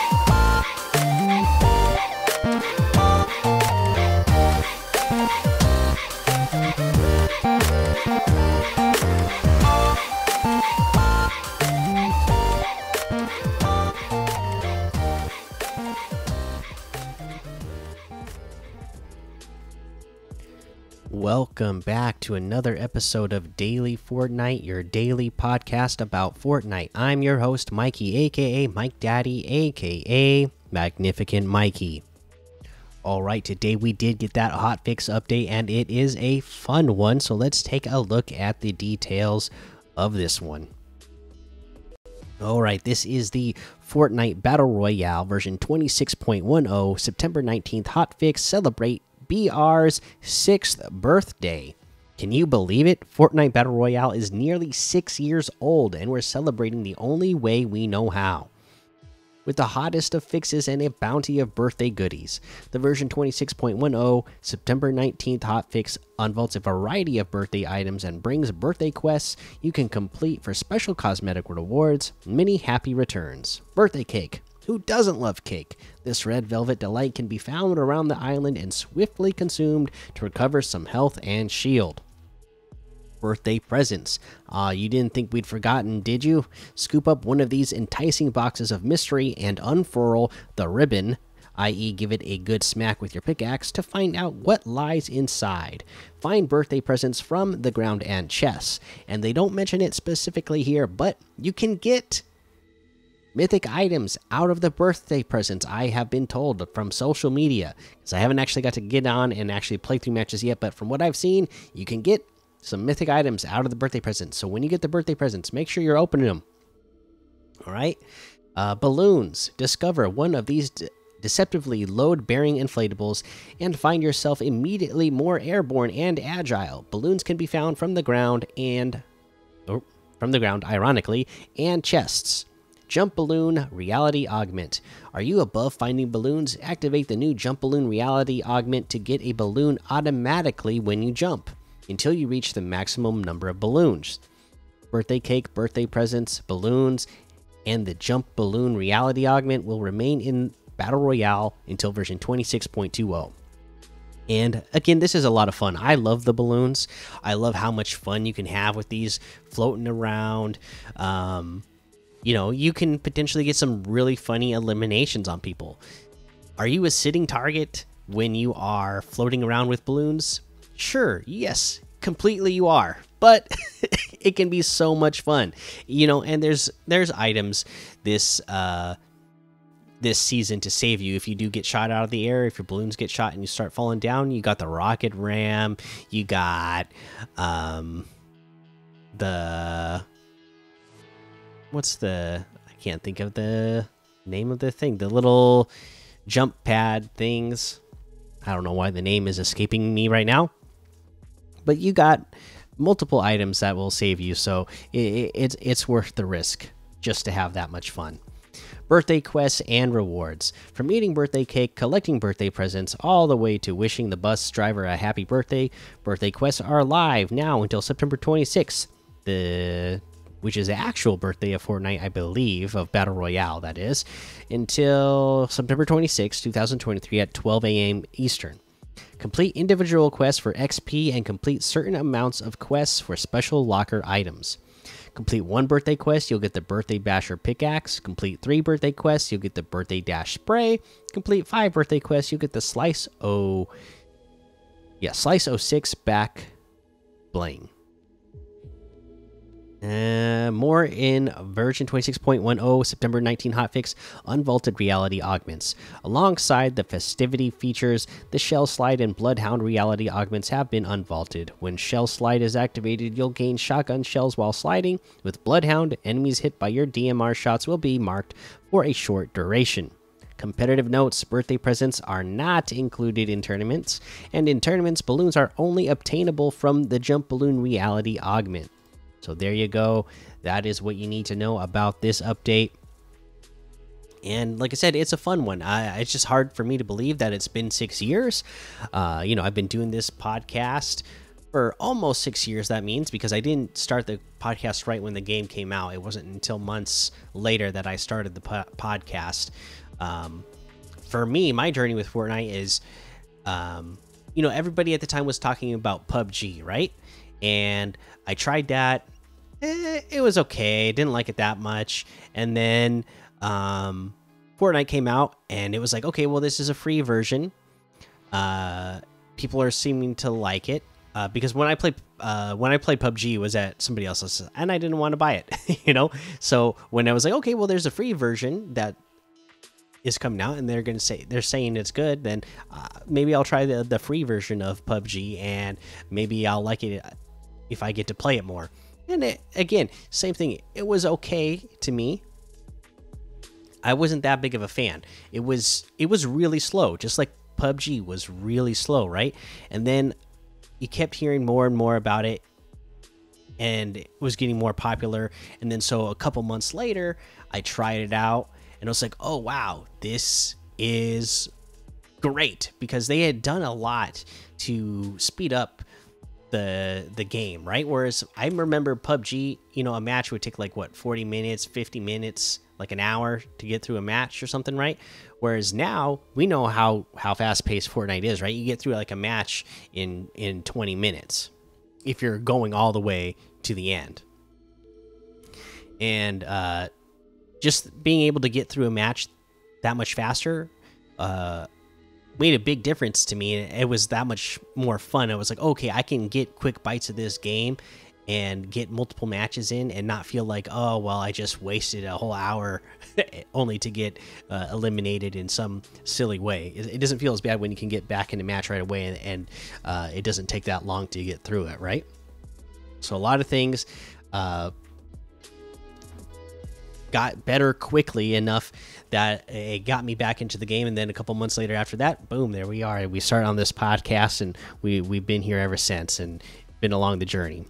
Bye. Welcome back to another episode of Daily Fortnite, your daily podcast about Fortnite. I'm your host, Mikey, aka Mike Daddy, aka Magnificent Mikey. All right, today we did get that hotfix update, and it is a fun one. So let's take a look at the details of this one. All right, this is the Fortnite Battle Royale version 26.10, September 19th hotfix. Celebrate BR's sixth birthday. Can you believe it? Fortnite Battle Royale is nearly six years old, and we're celebrating the only way we know how. With the hottest of fixes and a bounty of birthday goodies, the version 26.10 September 19th hotfix unvaults a variety of birthday items and brings birthday quests you can complete for special cosmetic rewards, many happy returns. Birthday cake, who doesn't love cake? This red velvet delight can be found around the island and swiftly consumed to recover some health and shield. Birthday presents. Ah, uh, you didn't think we'd forgotten, did you? Scoop up one of these enticing boxes of mystery and unfurl the ribbon, i.e., give it a good smack with your pickaxe to find out what lies inside. Find birthday presents from the ground and chests. And they don't mention it specifically here, but you can get mythic items out of the birthday presents i have been told from social media. Because i haven't actually got to get on and actually play through matches yet but from what i've seen you can get some mythic items out of the birthday presents. So when you get the birthday presents make sure you're opening them all right? Uh, balloons. Discover one of these deceptively load bearing inflatables and find yourself immediately more airborne and agile. Balloons can be found from the ground and oh, from the ground ironically and chests Jump Balloon Reality Augment. Are you above finding balloons? Activate the new Jump Balloon Reality Augment to get a balloon automatically when you jump until you reach the maximum number of balloons. Birthday cake, birthday presents, balloons, and the Jump Balloon Reality Augment will remain in Battle Royale until version 26.20. And again, this is a lot of fun. I love the balloons. I love how much fun you can have with these floating around. Um, you know, you can potentially get some really funny eliminations on people. Are you a sitting target when you are floating around with balloons? Sure, yes, completely you are. But it can be so much fun. You know, and there's there's items this uh this season to save you if you do get shot out of the air if your balloons get shot and you start falling down you got the rocket ram you got um the what's the I can't think of the name of the thing. The little jump pad things. I don't know why the name is escaping me right now. But you got multiple items that will save you, so it, it's it's worth the risk just to have that much fun. Birthday quests and rewards. From eating birthday cake, collecting birthday presents, all the way to wishing the bus driver a happy birthday, birthday quests are live now until September 26th. The which is the actual birthday of Fortnite, I believe, of Battle Royale, that is, until September 26, 2023 at 12 a.m. Eastern. Complete individual quests for XP and complete certain amounts of quests for special locker items. Complete one birthday quest, you'll get the Birthday Basher pickaxe. Complete three birthday quests, you'll get the Birthday Dash spray. Complete five birthday quests, you'll get the Slice O. Yeah, Slice 06 back bling. Uh, more in version 26.10 September 19 hotfix unvaulted reality augments. Alongside the festivity features, the Shell Slide and Bloodhound reality augments have been unvaulted. When Shell Slide is activated, you'll gain shotgun shells while sliding. With Bloodhound, enemies hit by your DMR shots will be marked for a short duration. Competitive notes birthday presents are not included in tournaments, and in tournaments, balloons are only obtainable from the Jump Balloon Reality Augment. So there you go. That is what you need to know about this update. And like I said, it's a fun one. I, it's just hard for me to believe that it's been six years. Uh, you know, I've been doing this podcast for almost six years. That means because I didn't start the podcast right when the game came out. It wasn't until months later that I started the po podcast. Um, for me, my journey with Fortnite is, um, you know, everybody at the time was talking about PUBG, right? And I tried that. Eh, it was okay. Didn't like it that much. And then um, Fortnite came out, and it was like, okay, well, this is a free version. Uh, people are seeming to like it uh, because when I played uh, when I played PUBG was at somebody else's, and I didn't want to buy it, you know. So when I was like, okay, well, there's a free version that is coming out, and they're gonna say they're saying it's good, then uh, maybe I'll try the the free version of PUBG, and maybe I'll like it if I get to play it more. And it, again, same thing. It was okay to me. I wasn't that big of a fan. It was it was really slow, just like PUBG was really slow, right? And then you kept hearing more and more about it and it was getting more popular and then so a couple months later I tried it out and I was like, "Oh wow, this is great" because they had done a lot to speed up the the game, right? Whereas I remember PUBG, you know, a match would take like what 40 minutes, 50 minutes, like an hour to get through a match or something, right? Whereas now we know how how fast paced Fortnite is, right? You get through like a match in in 20 minutes if you're going all the way to the end. And uh, just being able to get through a match that much faster uh, made a big difference to me. It was that much more fun. I was like, okay, I can get quick bites of this game and get multiple matches in and not feel like oh well i just wasted a whole hour only to get uh, eliminated in some silly way it, doesn't feel as bad when you can get back in the match right away and, and uh, it doesn't take that long to get through it right so a lot of things uh, got better quickly enough that it got me back into the game and then a couple months later after that boom there we are we started on this podcast and we we've been here ever since and been along the journey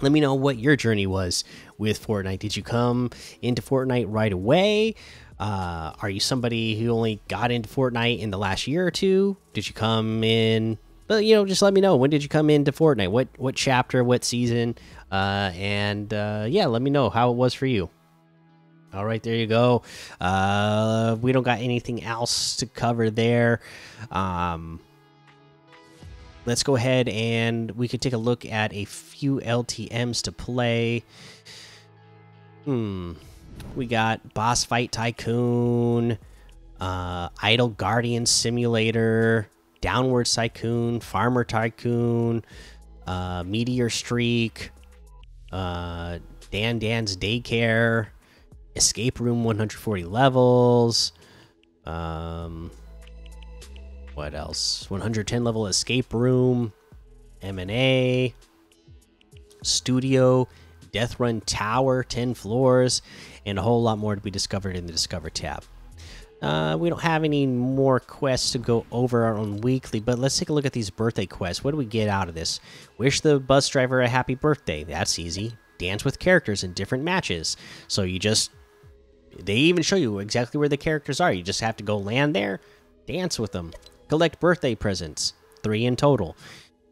let me know what your journey was with Fortnite. Did you come into Fortnite right away? Uh, are you somebody who only got into Fortnite in the last year or two? Did you come in? But you know, just let me know when did you come into Fortnite? What what chapter? What season? Uh, and uh, yeah, let me know how it was for you. All right, there you go. Uh, we don't got anything else to cover there. Um, let's go ahead and we could take a look at a few LTMs to play. Hmm. We got Boss Fight Tycoon, uh, Idle Guardian Simulator, Downward Tycoon, Farmer Tycoon, uh, Meteor Streak, uh, Dan Dan's Daycare, Escape Room 140 levels. Um, what else? 110 level escape room, M&A, studio, Death Run Tower, 10 floors, and a whole lot more to be discovered in the Discover tab. Uh, we don't have any more quests to go over on weekly, but let's take a look at these birthday quests. What do we get out of this? Wish the bus driver a happy birthday. That's easy. Dance with characters in different matches. So you just, they even show you exactly where the characters are. You just have to go land there, dance with them. Collect birthday presents, three in total.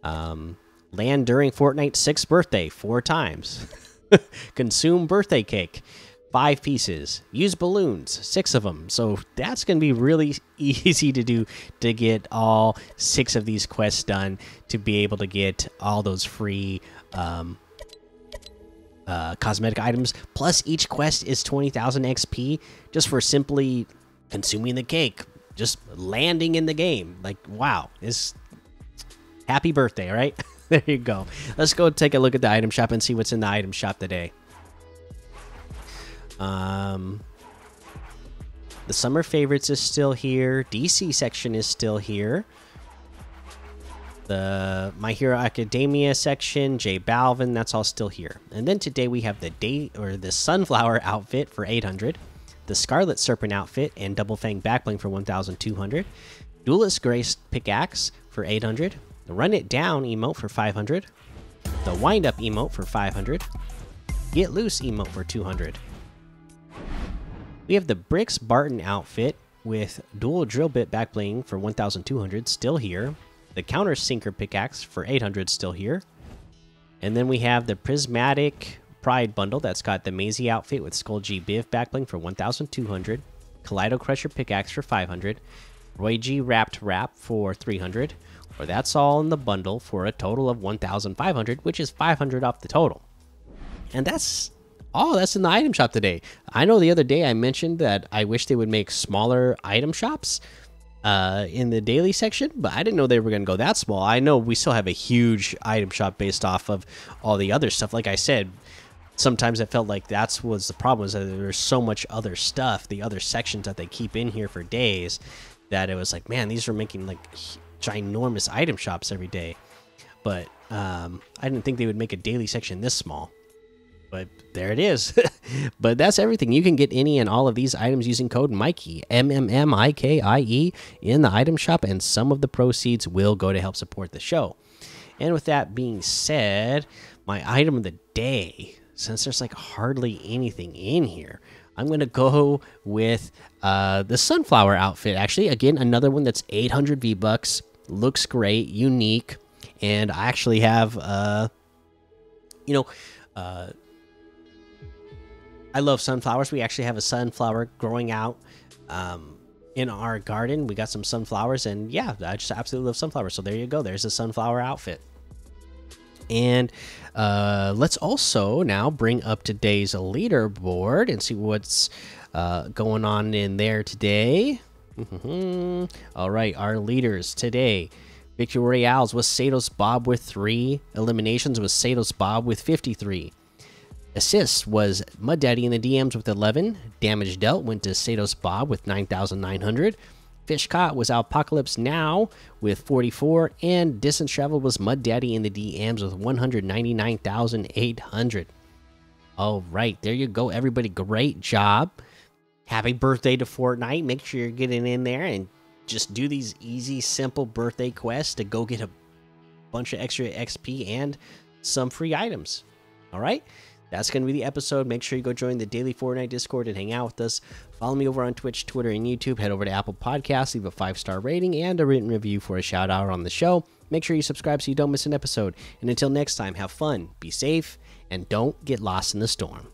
Um, land during Fortnite's sixth birthday, four times. Consume birthday cake, five pieces. Use balloons, six of them. So that's going to be really easy to do to get all six of these quests done to be able to get all those free um, uh, cosmetic items. Plus, each quest is 20,000 XP just for simply consuming the cake just landing in the game. Like, wow, is happy birthday, right? there you go. Let's go take a look at the item shop and see what's in the item shop today. Um, the summer favorites is still here. DC section is still here. The My Hero Academia section, J Balvin, that's all still here. And then today we have the day or the sunflower outfit for 800 the Scarlet Serpent outfit and Double Fang backbling for 1,200, Duelist Grace pickaxe for 800, the Run It Down emote for 500, the Wind Up emote for 500, Get Loose emote for 200. We have the Bricks Barton outfit with dual drill bit backbling for 1,200 still here. The Counter Sinker pickaxe for 800 still here. And then we have the Prismatic Pride bundle that's got the Maisie outfit with Skull G Biv backbling for 1,200, Kaleido Crusher Pickaxe for 500, Roy G Wrapped Wrap for 300, or that's all in the bundle for a total of 1,500, which is 500 off the total. And that's all that's in the item shop today. I know the other day I mentioned that I wish they would make smaller item shops uh, in the daily section, but I didn't know they were going to go that small. I know we still have a huge item shop based off of all the other stuff. Like I said, sometimes it felt like that's was the problem is that there's so much other stuff, the other sections that they keep in here for days, that it was like, man, these are making like ginormous item shops every day. But um, I didn't think they would make a daily section this small but there it is. but that's everything. You can get any and all of these items using code Mikey M M M I K I E in the item shop, and some of the proceeds will go to help support the show. And with that being said, my item of the day, since there's like hardly anything in here, I'm gonna go with uh, the sunflower outfit. Actually, again, another one that's 800 V bucks. Looks great, unique, and I actually have, uh, you know, uh, I love sunflowers. We actually have a sunflower growing out um, in our garden. We got some sunflowers, and yeah, I just absolutely love sunflowers. So there you go. There's a sunflower outfit. And uh, let's also now bring up today's leaderboard and see what's uh, going on in there today. All right, our leaders today. Victory Royales was Satos Bob with three. Eliminations was Satos Bob with 53. Assists was Mud Daddy in the DMs with 11. Damage dealt went to Sados Bob with 9,900. Fish caught was Apocalypse Now with 44. And distance traveled was Mud Daddy in the DMs with 199,800. All right, there you go, everybody. Great job. Happy birthday to Fortnite. Make sure you're getting in there and just do these easy, simple birthday quests to go get a bunch of extra XP and some free items. All right that's going to be the episode. Make sure you go join the daily Fortnite Discord and hang out with us. Follow me over on Twitch, Twitter, and YouTube. Head over to Apple Podcasts, leave a five star rating and a written review for a shout out on the show. Make sure you subscribe so you don't miss an episode. And until next time, have fun, be safe, and don't get lost in the storm.